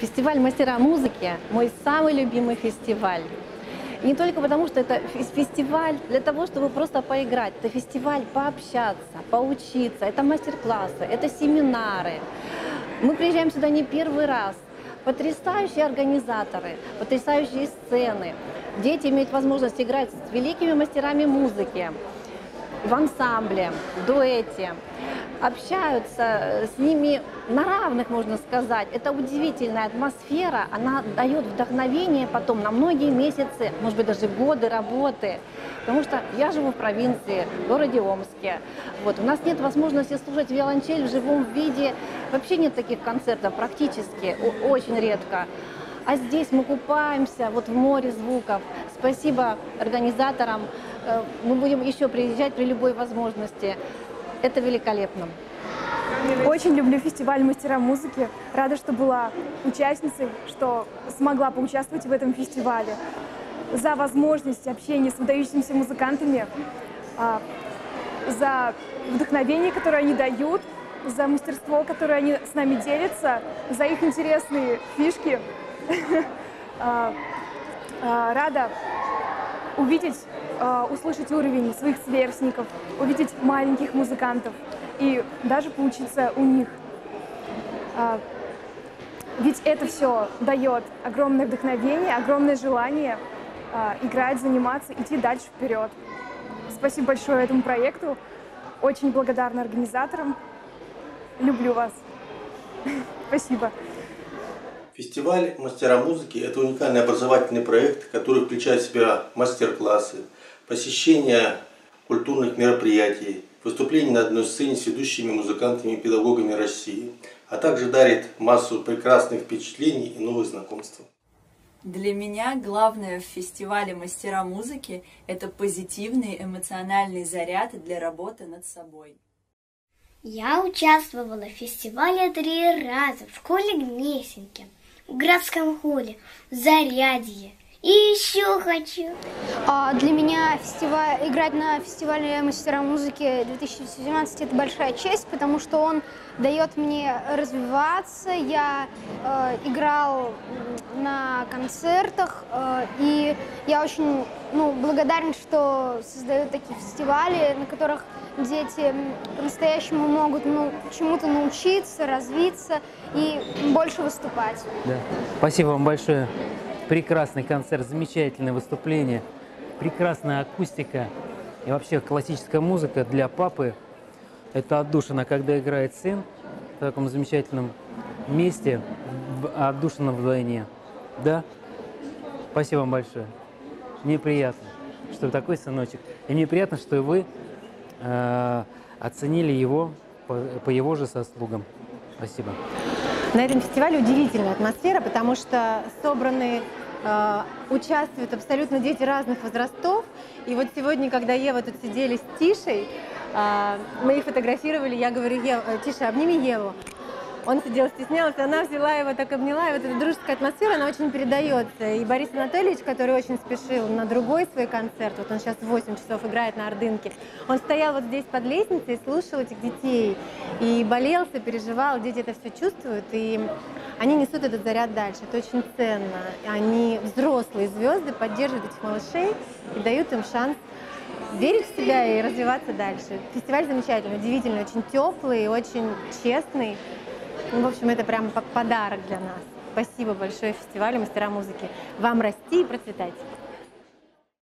Фестиваль «Мастера музыки» – мой самый любимый фестиваль. Не только потому, что это фестиваль для того, чтобы просто поиграть. Это фестиваль пообщаться, поучиться. Это мастер-классы, это семинары. Мы приезжаем сюда не первый раз. Потрясающие организаторы, потрясающие сцены. Дети имеют возможность играть с великими мастерами музыки в ансамбле, в дуэте общаются с ними на равных, можно сказать. Это удивительная атмосфера, она дает вдохновение потом на многие месяцы, может быть, даже годы работы. Потому что я живу в провинции, в городе Омске. Вот, у нас нет возможности слушать виолончель в живом виде. Вообще нет таких концертов практически, очень редко. А здесь мы купаемся вот в море звуков. Спасибо организаторам. Э, мы будем еще приезжать при любой возможности. Это великолепно. Очень люблю фестиваль «Мастера музыки». Рада, что была участницей, что смогла поучаствовать в этом фестивале. За возможность общения с выдающимися музыкантами, а, за вдохновение, которое они дают, за мастерство, которое они с нами делятся, за их интересные фишки. А, а, рада увидеть Э, услышать уровень своих сверстников, увидеть маленьких музыкантов и даже поучиться у них. А, ведь это все дает огромное вдохновение, огромное желание а, играть, заниматься, идти дальше вперед. Спасибо большое этому проекту. Очень благодарна организаторам. Люблю вас. Спасибо. Фестиваль «Мастера музыки» – это уникальный образовательный проект, который включает в себя мастер-классы, посещение культурных мероприятий, выступление на одной сцене с ведущими музыкантами и педагогами России, а также дарит массу прекрасных впечатлений и новых знакомств. Для меня главное в фестивале «Мастера музыки» – это позитивный эмоциональный заряд для работы над собой. Я участвовала в фестивале три раза в школе Гнесинки, в городском холле, в Зарядье, и еще хочу. А для меня фестиваль, играть на фестивале мастера музыки 2017 это большая честь, потому что он дает мне развиваться. Я э, играл на концертах, э, и я очень ну, благодарен, что создают такие фестивали, на которых дети по-настоящему могут ну, чему-то научиться, развиться и больше выступать. Да. Спасибо вам большое прекрасный концерт, замечательное выступление, прекрасная акустика и вообще классическая музыка для папы. Это отдушина, когда играет сын в таком замечательном месте, отдушина вдвойне. Да? Спасибо вам большое. Мне приятно, что такой сыночек. И мне приятно, что вы э, оценили его по, по его же заслугам. Спасибо. На этом фестивале удивительная атмосфера, потому что собраны участвуют абсолютно дети разных возрастов. И вот сегодня, когда Ева тут сидели с Тишей, э, мы их фотографировали, я говорю, Ева, Тиша, обними Еву. Он сидел, стеснялся, она взяла его, так обняла, и вот эта дружеская атмосфера, она очень передается. И Борис Анатольевич, который очень спешил на другой свой концерт, вот он сейчас в 8 часов играет на Ордынке, он стоял вот здесь под лестницей и слушал этих детей, и болелся, переживал, дети это все чувствуют, и они несут этот заряд дальше, это очень ценно. Они взрослые звезды поддерживают этих малышей и дают им шанс верить в себя и развиваться дальше. Фестиваль замечательный, удивительный, очень теплый, очень честный. Ну, в общем, это прям подарок для нас. Спасибо большое фестивалю «Мастера музыки». Вам расти и процветать!